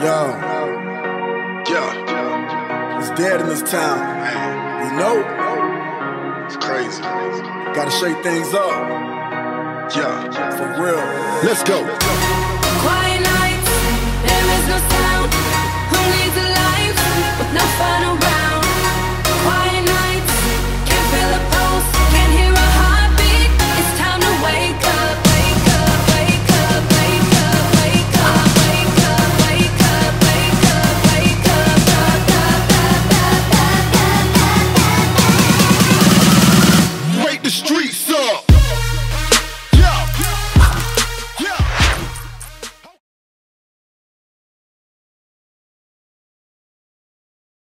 Yo, Yeah, it's dead in this town. You know, it's crazy. gotta shake things up Yeah, for real. Let's go. Quiet nights, streets.